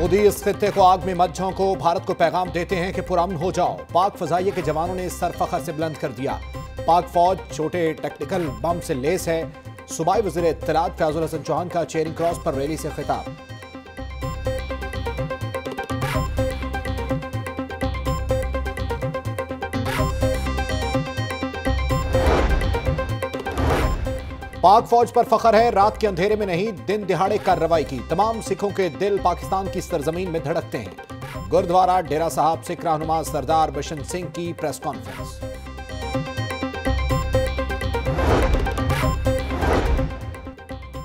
مودی اس خطے کو آگ میں مت جھونکو، بھارت کو پیغام دیتے ہیں کہ پرامن ہو جاؤ۔ پاک فضائیہ کے جوانوں نے سر فخر سے بلند کر دیا۔ پاک فوج چھوٹے ٹیکنیکل بم سے لیس ہے۔ صوبائی وزیر اطلاعات فیاض الحسن چوہان کا چیرنگ کراس پر ریلی سے خطاب۔ پاک فوج پر فخر ہے، رات کے اندھیرے میں نہیں، دن دہاڑے کارروائی کی۔ تمام سکھوں کے دل پاکستان کی سرزمین میں دھڑکتے ہیں۔ گردوارہ ڈیرہ صاحب، سکھ رہنما سردار بشن سنگھ کی پریس کانفرنس۔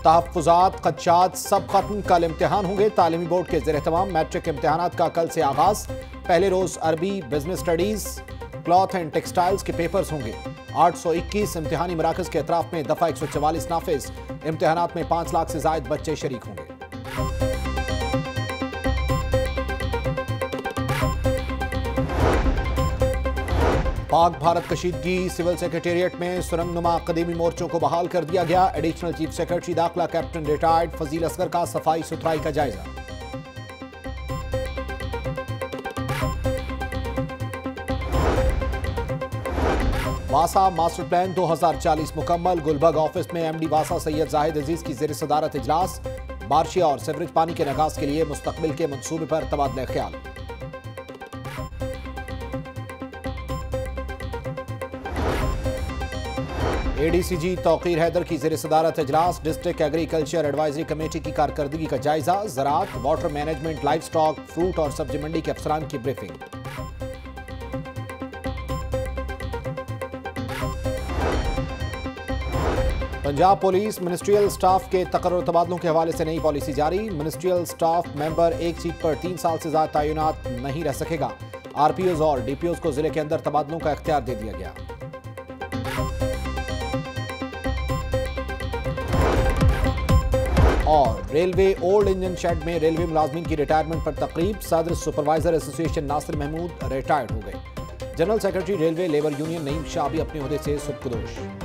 تحفظات، خدشات سب ختم، کل امتحان ہوں گے۔ تعلیمی بورڈ کے زیر اہتمام میٹرک امتحانات کا کل سے آغاز۔ پہلے روز عربی business studies cloth and textiles کے پیپرز ہوں گے۔ آٹھ سو اکیس امتحانی مراکز کے اطراف میں دفعہ ایک سو چوالیس نافذ۔ امتحانات میں پانچ لاکھ سے زائد بچے شریک ہوں گے۔ پاک بھارت کشیدگی سول سیکریٹریٹ میں سرنگ نما قدیمی مورچوں کو بحال کر دیا گیا۔ ایڈیشنل چیف سیکرٹری داخلہ کیپٹن ریٹائرڈ فضیل اصغر کا صفائی ستھرائی کا جائزہ۔ واسا ماسٹر پلان دو ہزار چالیس مکمل، گلبرگ آفس میں ایم ڈی واسا سید زاہد عزیز کی زیر صدارت اجلاس بارشیا اور سیوریج پانی کے نگاز کے لیے مستقبل کے منصوبے پر تبادلہ خیال۔ اے ڈی سی جی توقیر حیدر کی زیر صدارت اجلاس، ڈسٹرکٹ ایگریکلچر ایڈوائزری کمیٹی کی کارکردگی کا جائزہ، زراعت، water management, livestock, fruit اور سبزی منڈی کے افسران کی briefing. Punjab police ministerial staff کے تقرر تبادلوں کے حوالے سے نئی پالیسی جاری۔ منسٹریل سٹاف ممبر ایک سیٹ پر تین سال سے زیادہ تعینات نہیں رہ سکے گا۔ آر پی اوز اور ڈی پی اوز کو ضلع کے اندر تبادلوں کا اختیار دے دیا گیا۔ اور ریلوے اولڈ انجن شیڈ میں ریلوے ملازمین کی ریٹائرمنٹ پر تقریب۔ صدر سپروائزر ایسوسی ایشن ناصر محمود ریٹائرڈ ہو گئے۔ General secretary railway labour union Naeem Shah بھی اپنے عہدے سے سبکدوش